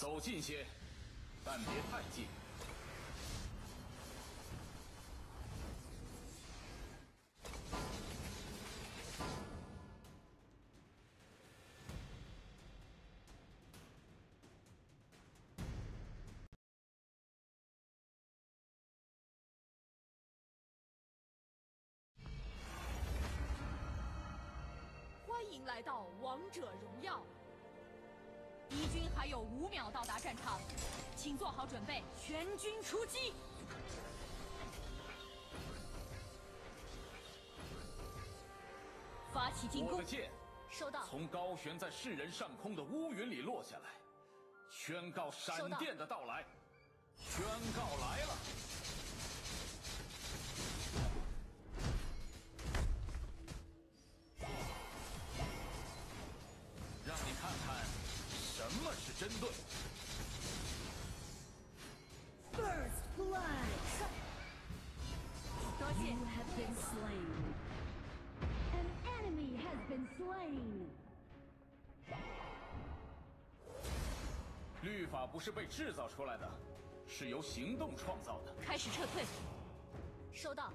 走近些，但别太近。欢迎来到王者荣耀。敌军还有五秒到达战场，请做好准备，全军出击！发起进攻！我的剑收到。从高悬在世人上空的乌云里落下来，宣告闪电的到来，宣告来了！针对。First blood! 多谢 You。have been slain. An enemy has been slain. 律法不是被制造出来的，是由行动创造的。开始撤退。收到。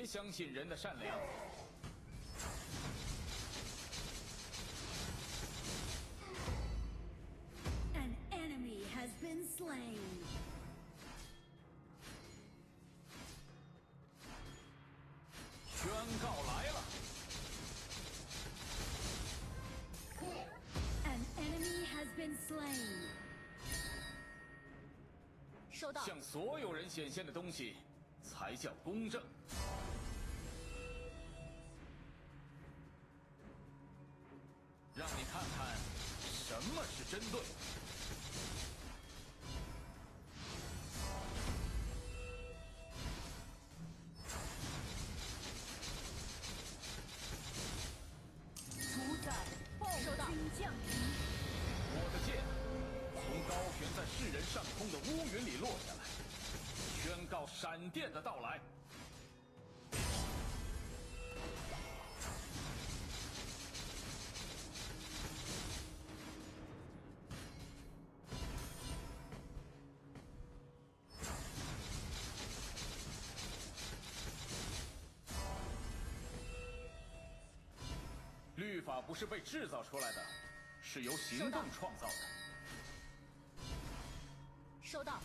别相信人的善良，An enemy has been slain. 宣告来了！An enemy has been slain. 收到。向所有人显现的东西，才叫公正。什么是针对。主宰暴君降临。我的剑从高悬在世人上空的乌云里落下来，宣告闪电的到来。不是被制造出来的，是由行动创造的。收到。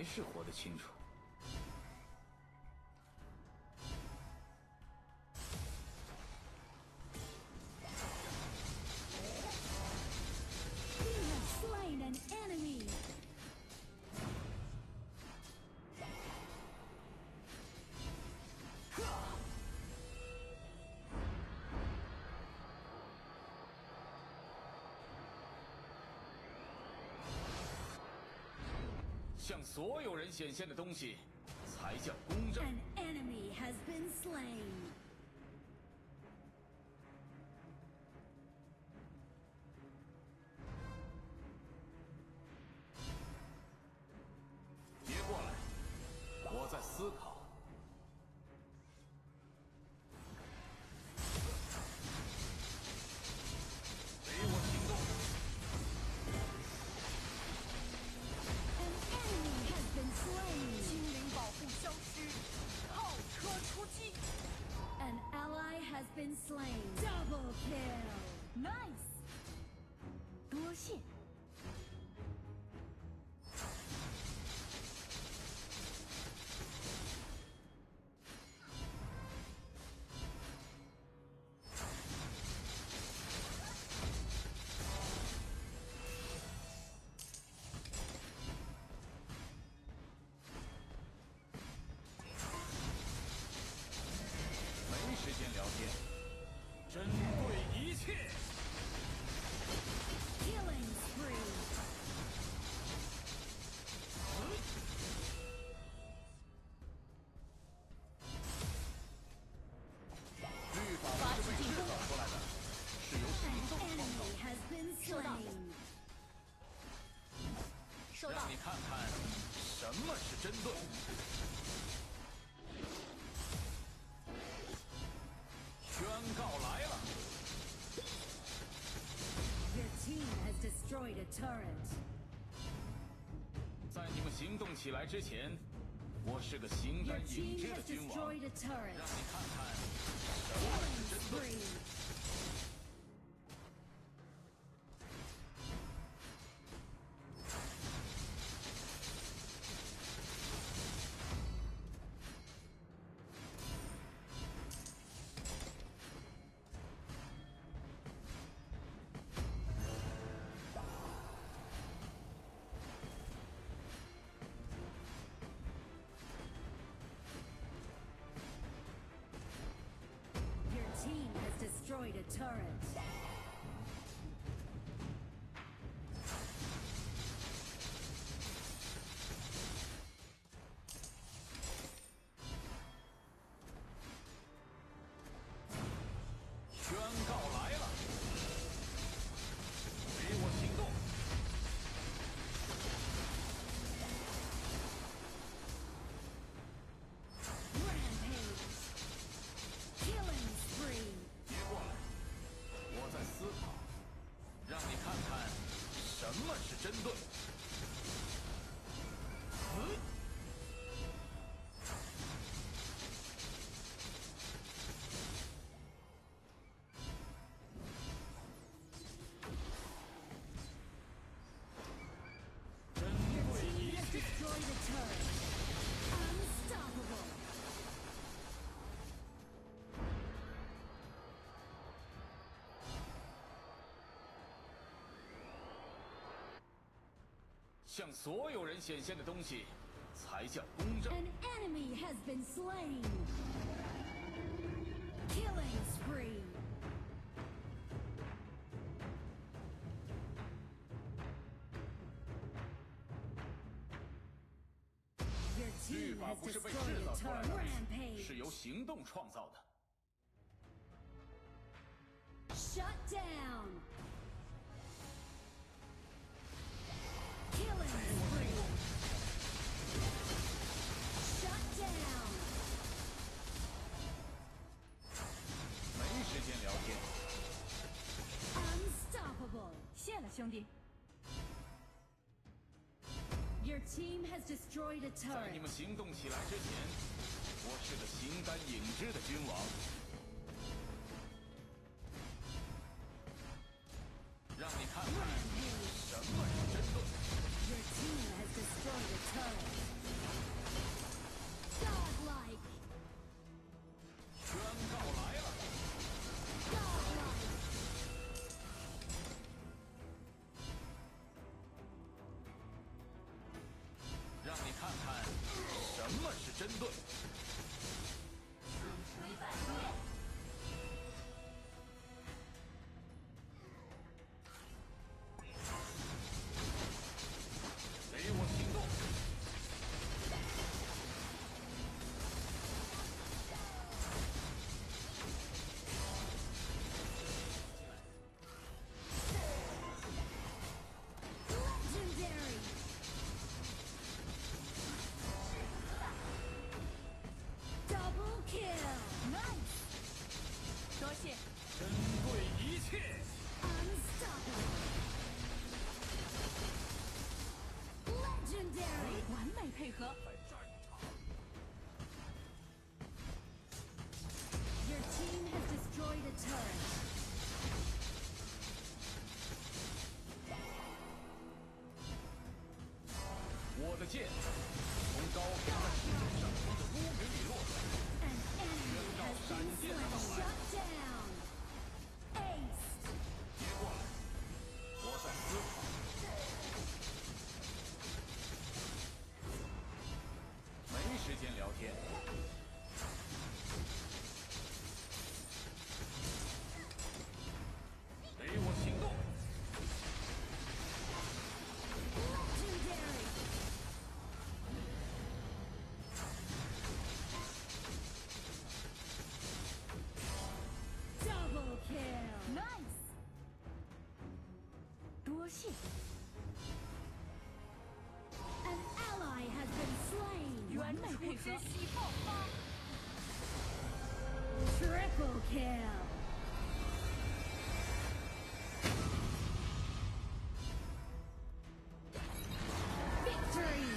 还是活得清楚。向所有人显现的东西，才叫公正。An enemy has been slain. 宣告来了，Your team has destroyed a turret. 在你们行动起来之前，我是个形单影只的君王.让你看看什么是针对。Destroyed a turret. 向所有人显现的东西，才叫公正。An enemy has been slain. Killing spree. 律法不是被制造出来的，是由行动创造的。Shut down. 没时间聊天，Unstoppable. 谢了，兄弟。Your team has destroyed a 在 turret. 在你们行动起来之前，我是个形单影只的君王。多谢。针对一切，Unstoppable. Legendary. 完美配合。Your team has destroyed a turret. 我的剑从高 Shut down. 线。An ally has been slain. 完美配合，喜爆发。Triple kill. Victory.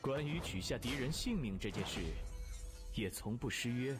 关于取下敌人性命这件事，也从不失约。